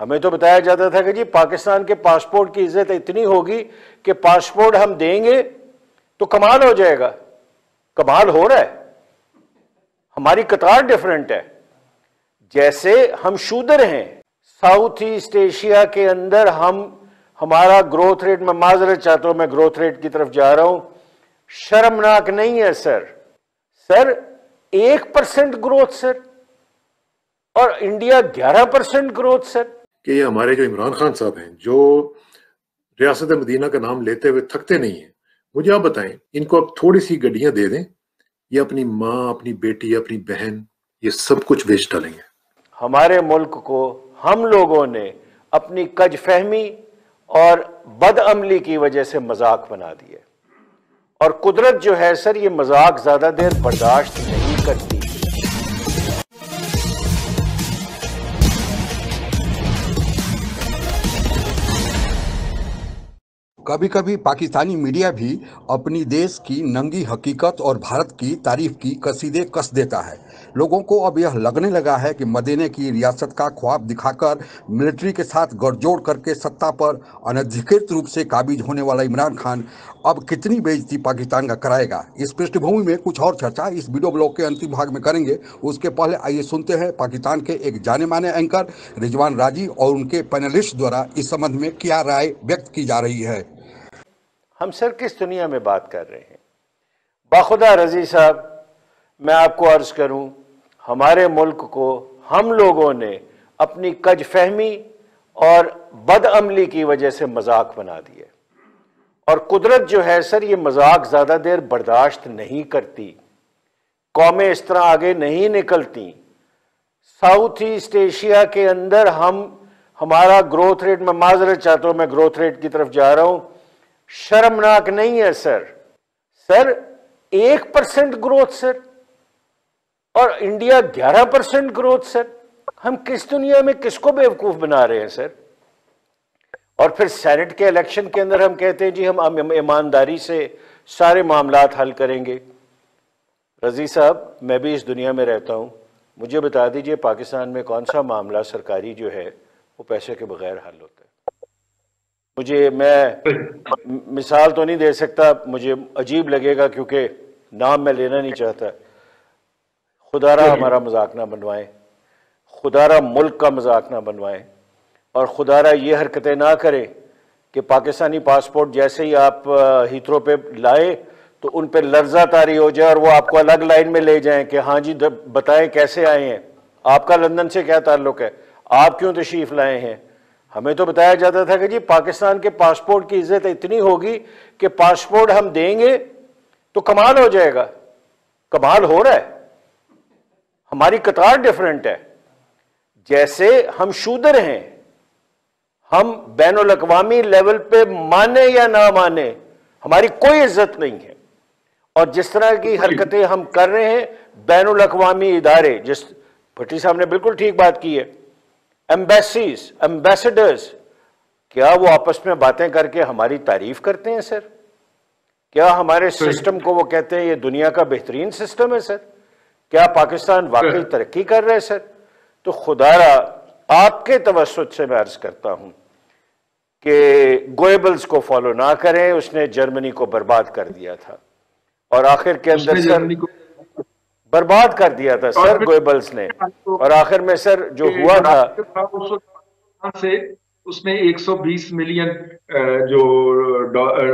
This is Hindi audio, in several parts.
हमें तो बताया जाता था कि जी, पाकिस्तान के पासपोर्ट की इज़्ज़त इतनी होगी कि पासपोर्ट हम देंगे तो कमाल हो जाएगा। कमाल हो रहा है। हमारी कतार डिफरेंट है। जैसे हम शूदर हैं साउथ ईस्ट एशिया के अंदर हम, हमारा ग्रोथ रेट मैं माजरत चाहता हूँ, मैं ग्रोथ रेट की तरफ़ जा रहा हूँ। शर्मनाक नहीं है सर सर एक परसेंट ग्रोथ सर और इंडिया ग्यारह परसेंट ग्रोथ सर कि ये हमारे जो इमरान खान साहब हैं, जो रियासत मदीना का नाम लेते हुए थकते नहीं हैं, मुझे आप बताएँ, इनको आप थोड़ी सी गड्डियाँ दे दें, ये अपनी माँ, अपनी बेटी, अपनी बहन, ये सब कुछ बेच डालेंगे। हमारे मुल्क को हम लोगों ने अपनी कज फहमी और बदअमली की वजह से मज़ाक बना दिए और कुदरत जो है सर, ये मज़ाक ज़्यादा देर बर्दाश्त नहीं करती। कभी कभी पाकिस्तानी मीडिया भी अपनी देश की नंगी हकीकत और भारत की तारीफ़ की कसीदे कस देता है। लोगों को अब यह लगने लगा है कि मदीने की रियासत का ख्वाब दिखाकर मिलिट्री के साथ गठजोड़ करके सत्ता पर अनधिकृत रूप से काबिज होने वाला इमरान खान अब कितनी बेइज्जती पाकिस्तान का कराएगा? इस पृष्ठभूमि में कुछ और चर्चा इस वीडियो ब्लॉग के अंतिम भाग में करेंगे। उसके पहले आइए सुनते हैं पाकिस्तान के एक जाने माने एंकर रिजवान राज़ी और उनके पैनलिस्ट द्वारा इस संबंध में क्या राय व्यक्त की जा रही है। हम सर किस दुनिया में बात कर रहे हैं? बाखुदा रज़ी साहब, मैं आपको अर्ज़ करूँ, हमारे मुल्क को हम लोगों ने अपनी कज फहमी और बदअमली की वजह से मज़ाक बना दिए और कुदरत जो है सर, ये मज़ाक ज़्यादा देर बर्दाश्त नहीं करती। कौमें इस तरह आगे नहीं निकलती। साउथ ईस्ट एशिया के अंदर हम, हमारा ग्रोथ रेट मैं माजरत चाहता हूँ, मैं ग्रोथ रेट की तरफ़ जा रहा हूँ। शर्मनाक नहीं है, सर। सर, एक परसेंट ग्रोथ सर। और इंडिया ग्यारह परसेंट ग्रोथ सर। हम किस दुनिया में किसको बेवकूफ़ बना रहे हैं, सर? और फिर सेनेट के इलेक्शन के अंदर हम कहते हैं, जी, हम ईमानदारी से सारे मामला हल करेंगे। रज़ी साहब, मैं भी इस दुनिया में रहता हूँ। मुझे बता दीजिए, पाकिस्तान में कौन सा मामला सरकारी जो है, वो पैसे के बगैर हल होता है? मुझे मैं मिसाल तो नहीं दे सकता मुझे अजीब लगेगा क्योंकि नाम मैं लेना नहीं चाहता। खुदारा हमारा मज़ाक ना बनवाएँ। खुदारा मुल्क का मज़ाक ना बनवाएँ। और खुदारा ये हरकतें ना करें कि पाकिस्तानी पासपोर्ट जैसे ही आप हीथरो पे लाए तो उन पर लर्जा तारी हो जाए और वो आपको अलग लाइन में ले जाएँ कि हाँ जी बताएँ कैसे आए हैं? आपका लंदन से क्या ताल्लुक है? आप क्यों तशरीफ़ लाए हैं? हमें तो बताया जाता था कि जी पाकिस्तान के पासपोर्ट की इज़्ज़त इतनी होगी कि पासपोर्ट हम देंगे तो कमाल हो जाएगा। कमाल हो रहा है। हमारी कतार डिफरेंट है। जैसे हम शूदर हैं हम बैन अवी लेवल पे माने या ना माने हमारी कोई इज़्ज़त नहीं है। और जिस तरह की हरकतें हम कर रहे हैं बैन अवी इदारे जिस भट्टी साहब ने बिल्कुल ठीक बात की है। एम्बेसीज एम्बेसडर्स क्या वो आपस में बातें करके हमारी तारीफ़ करते हैं सर? क्या हमारे सिस्टम को वो कहते हैं ये दुनिया का बेहतरीन सिस्टम है सर? क्या पाकिस्तान वाकई तरक्की कर रहे है सर? तो खुदारा आपके तवसत से मैं अर्ज़ करता हूँ कि गोएबल्स को फॉलो ना करें उसने जर्मनी को बर्बाद कर दिया था। और आखिर के अंदर सर बर्बाद कर दिया था सर गोएबल्स ने। और आखिर में सर जो हुआ था से उसने 120 मिलियन जो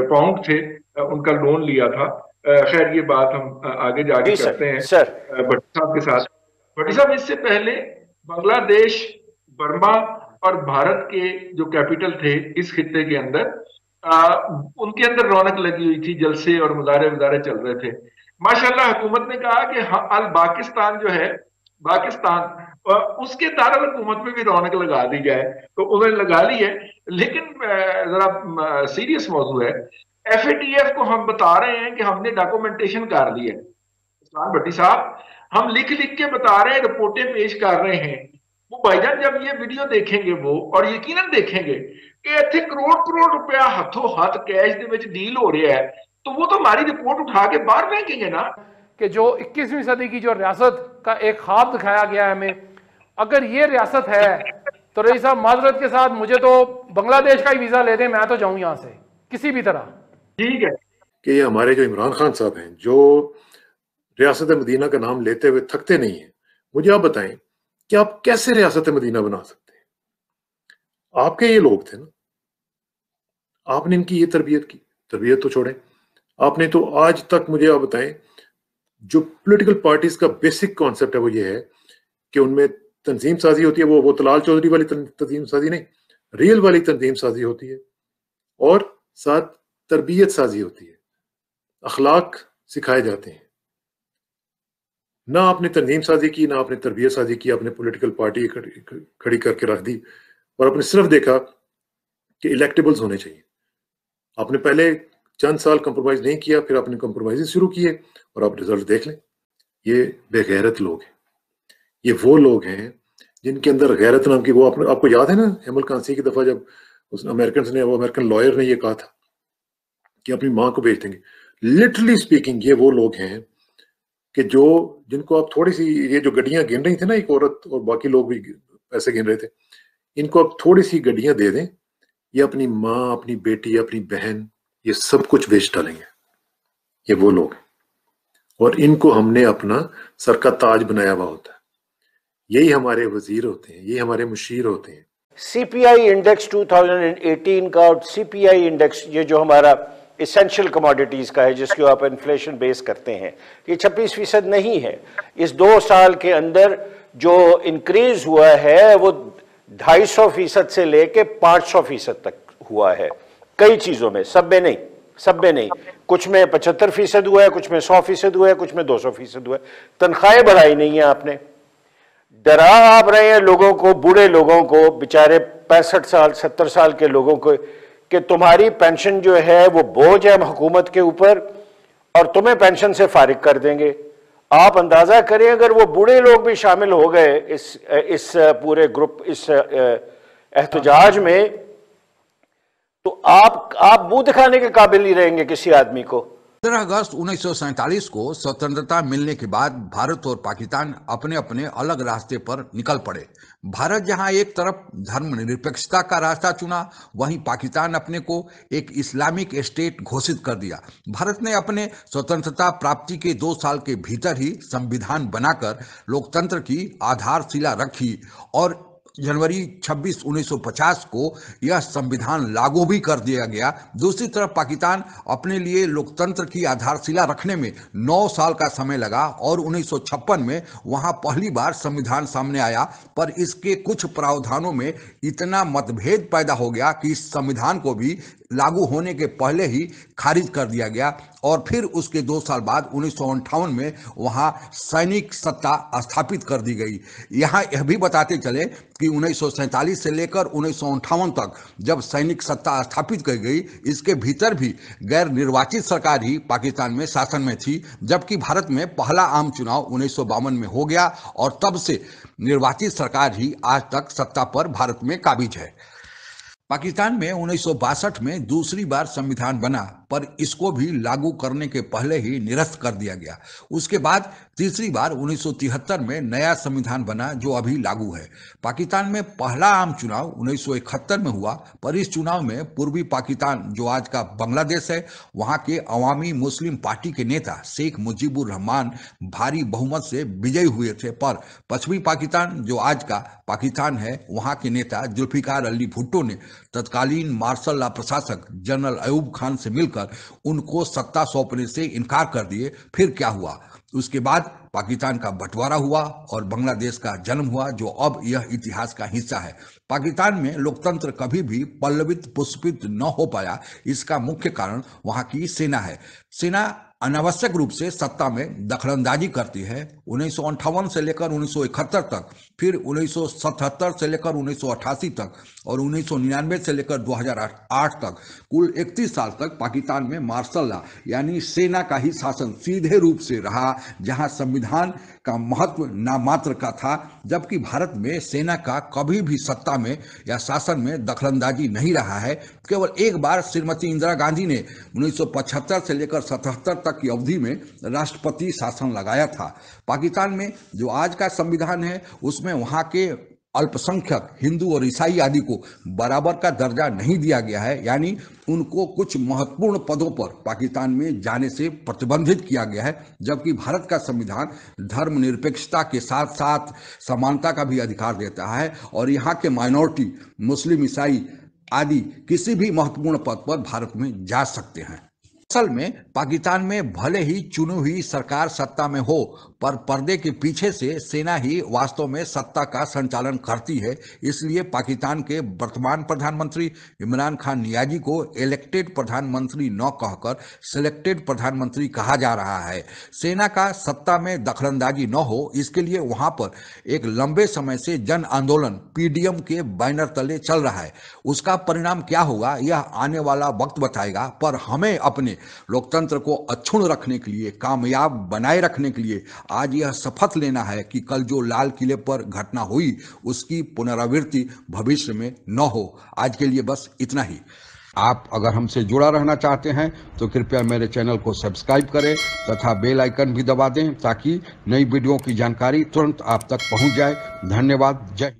पाउंड थे उनका लोन लिया था। खैर ये बात हम आगे जाके करते हैं सर। भट्टी साहब के साथ। भट्टी साहब इससे पहले बांग्लादेश बर्मा और भारत के जो कैपिटल थे इस खत्े के अंदर आ, उनके अंदर रौनक लगी हुई थी जलसे और मुजारे मुजारे चल रहे थे। माशाल्लाह, हुकूमत ने कहा कि अल पाकिस्तान जो है पाकिस्तान उसके दारुल हुकूमत में भी रौनक लगा दी जाए तो उन्होंने लगा ली है। लेकिन जरा सीरियस मौजू है। एफ़ को हम बता रहे हैं कि हमने डॉक्यूमेंटेशन कर ली है। इस्लाम भट्टी साहब, हम लिख लिख के बता रहे हैं, रिपोर्टें पेश कर रहे हैं। वो भाईजान, जब ये वीडियो देखेंगे वो, और यकीनन देखेंगे कि इतने करोड़ करोड़ रुपया हथों हथ कैश के डील हो रहा है। तो वो तो हमारी रिपोर्ट उठा के बाहर फेंकेंगे ना। कि जो 21वीं सदी की जो रियासत का एक ख्वाब दिखाया गया है हमें अगर ये रियासत है तो रही साहब माजरत के साथ मुझे तो बांग्लादेश का ही वीज़ा ले दें मैं तो जाऊँ यहाँ से किसी भी तरह। ठीक है। कि ये हमारे जो इमरान खान साहब हैं जो रियासत मदीना का नाम लेते हुए थकते नहीं हैं मुझे आप बताएँ कि आप कैसे रियासत मदीना बना सकते हैं? आपके ये लोग थे ना आपने इनकी ये तरबियत की तरबियत तो छोड़ें। आपने तो आज तक मुझे आप बताएँ, जो पॉलिटिकल पार्टीज़ का बेसिक कॉन्सेप्ट है वो ये है कि उनमें तंजीम साजी होती है, वो वो तलाल चौधरी वाली तंजीम साजी नहीं रियल वाली तंजीम साजी होती है और साथ तरबियत साजी होती है। अखलाक सिखाए जाते हैं। ना आपने तंजीम साजी की, ना आपने तरबियत साजी की, आपने पॉलिटिकल पार्टी खड़ी करके रख दी और आपने सिर्फ़ देखा कि इलेक्टेबल्स होने चाहिए। आपने पहले चंद साल कंप्रोमाइज नहीं किया, फिर आपने कंप्रोमाइज शुरू किए और आप रिज़ल्ट देख लें। ये बेगैरत लोग हैं। ये वो लोग हैं जिनके अंदर गैरत नाम की वो आपने, आपको याद है ना, हेमल कांसी की दफ़ा जब उस अमेरिकन ने, वो अमेरिकन लॉयर ने ये कहा था कि अपनी माँ को भेज देंगे। लिटरली स्पीकिंग ये वो लोग हैं कि जो, जिनको आप थोड़ी सी, ये जो गड्डियाँ गिन रही थी ना एक औरत और बाकी लोग भी पैसे गिन रहे थे, इनको आप थोड़ी सी गड्डियाँ दे दें। ये अपनी माँ, अपनी बेटी, अपनी बहन ये सब कुछ बेच डालेंगे। ये वो लोग और इनको हमने अपना सर का ताज बनाया हुआ होता है। यही हमारे वज़ीर होते हैं, यही हमारे मुशीर होते हैं। सीपीआई इंडेक्स 2018 का और सीपीआई इंडेक्स ये जो हमारा इसेंशियल कमोडिटीज का है, जिसको आप इन्फ्लेशन बेस करते हैं, ये 26 फ़ीसद नहीं है। इस दो साल के अंदर जो इंक्रीज हुआ है, वो 250 फ़ीसद से लेके 500 फ़ीसद तक हुआ है। कई चीज़ों में सब में नहीं सब में नहीं। कुछ में पचहत्तर फ़ीसद हुआ है, कुछ में सौ फ़ीसद हुआ है, कुछ में दो सौ फ़ीसद हुआ है। तनख्वाहें बढ़ाई नहीं है आपने। डरा आप रहे हैं लोगों को, बूढ़े लोगों को, बेचारे पैंसठ साल, सत्तर साल के लोगों को, कि तुम्हारी पेंशन जो है, वो बोझ है हुकूमत के ऊपर, और तुम्हें पेंशन से फारिग कर देंगे। आप अंदाज़ा करें, अगर वो बूढ़े लोग भी शामिल हो गए इस इस पूरे ग्रुप, इस एहतजाज में तो आप आप मुँह दिखाने के काबिल नहीं रहेंगे किसी आदमी को। पंद्रह अगस्त उन्नीस को स्वतंत्रता मिलने के बाद भारत और पाकिस्तान अपने अपने अलग रास्ते पर निकल पड़े। भारत जहाँ एक तरफ़ धर्मनिरपेक्षता का रास्ता चुना, वहीं पाकिस्तान अपने को एक इस्लामिक स्टेट घोषित कर दिया। भारत ने अपने स्वतंत्रता प्राप्ति के दो साल के भीतर ही संविधान बनाकर लोकतंत्र की आधारशिला रखी और जनवरी 26 1950 को यह संविधान लागू भी कर दिया गया। दूसरी तरफ़ पाकिस्तान अपने लिए लोकतंत्र की आधारशिला रखने में 9 साल का समय लगा और 1956 में वहाँ पहली बार संविधान सामने आया, पर इसके कुछ प्रावधानों में इतना मतभेद पैदा हो गया कि इस संविधान को भी लागू होने के पहले ही खारिज कर दिया गया और फिर उसके दो साल बाद उन्नीस में वहाँ सैनिक सत्ता स्थापित कर दी गई। यहाँ यह भी बताते चले कि उन्नीस सौ सैंतालीस से लेकर उन्नीस तक जब सैनिक सत्ता स्थापित की गई, इसके भीतर भी गैर निर्वाचित सरकार ही पाकिस्तान में शासन में थी, जबकि भारत में पहला आम चुनाव उन्नीस सौ बावन में हो गया और तब से निर्वाचित सरकार ही आज तक सत्ता पर भारत में काबिज है। पाकिस्तान में उन्नीस सौ बासठ में दूसरी बार संविधान बना। पर इसको भी लागू करने के पहले ही निरस्त कर दिया गया। उसके बाद तीसरी बार 1973 में नया संविधान बना जो अभी लागू है। पाकिस्तान में पहला आम चुनाव 1971 में हुआ, पर इस चुनाव में पूर्वी पाकिस्तान, जो आज का बांग्लादेश है, वहाँ के अवामी मुस्लिम पार्टी के नेता शेख मुजीबुर रहमान भारी बहुमत से विजयी हुए थे। पर पश्चिमी पाकिस्तान, जो आज का पाकिस्तान है, वहाँ के नेता जुल्फिकार अली भुट्टो ने तत्कालीन मार्शल ला प्रशासक जनरल अयूब खान से मिलकर उनको सत्ता सौंपने से इनकार कर दिए। फिर क्या हुआ? उसके बाद पाकिस्तान का बंटवारा हुआ और बांग्लादेश का जन्म हुआ, जो अब यह इतिहास का हिस्सा है। पाकिस्तान में लोकतंत्र कभी भी पल्लवित, पुष्पित न हो पाया। इसका मुख्य कारण वहाँ की सेना है। सेना अनावश्यक रूप से सत्ता में दखलंदाजी करती है। उन्नीस सौ अट्ठावन से लेकर उन्नीस सौ इकहत्तर तक, फिर 1977 से लेकर 1988 तक और उन्नीस सौ निन्यानवे से लेकर 2008 तक। कुल 31 साल तक पाकिस्तान में मार्शल लॉ यानी सेना का ही शासन सीधे रूप से रहा, जहाँ संविधान का महत्व नामात्र का था, जबकि भारत में सेना का कभी भी सत्ता में या शासन में दखलंदाजी नहीं रहा है। केवल एक बार श्रीमती इंदिरा गांधी ने 1975 से लेकर 77 तक की अवधि में राष्ट्रपति शासन लगाया था। पाकिस्तान में जो आज का संविधान है, उसमें वहाँ के अल्पसंख्यक हिंदू और ईसाई आदि को बराबर का दर्जा नहीं दिया गया है, यानी उनको कुछ महत्वपूर्ण पदों पर पाकिस्तान में जाने से प्रतिबंधित किया गया है, जबकि भारत का संविधान धर्मनिरपेक्षता के साथ साथ समानता का भी अधिकार देता है और यहाँ के माइनॉरिटी, मुस्लिम, ईसाई आदि किसी भी महत्वपूर्ण पद पर भारत में जा सकते हैं। असल में पाकिस्तान में भले ही चुनी हुई सरकार सत्ता में हो, पर पर्दे के पीछे से सेना ही वास्तव में सत्ता का संचालन करती है। इसलिए पाकिस्तान के वर्तमान प्रधानमंत्री इमरान खान नियाजी को इलेक्टेड प्रधानमंत्री न कहकर सिलेक्टेड प्रधानमंत्री कहा जा रहा है। सेना का सत्ता में दखलंदाजी न हो, इसके लिए वहाँ पर एक लंबे समय से जन आंदोलन, पीडीएम के बैनर तले चल रहा है। उसका परिणाम क्या होगा, यह आने वाला वक्त बताएगा, पर हमें अपने लोकतंत्र को अक्षुण रखने के लिए, कामयाब बनाए रखने के लिए आज यह शपथ लेना है कि कल जो लाल किले पर घटना हुई, उसकी पुनरावृत्ति भविष्य में न हो। आज के लिए बस इतना ही। आप अगर हमसे जुड़ा रहना चाहते हैं तो कृपया मेरे चैनल को सब्सक्राइब करें तथा बेल आइकन भी दबा दें ताकि नई वीडियो की जानकारी तुरंत आप तक पहुँच जाए। धन्यवाद। जय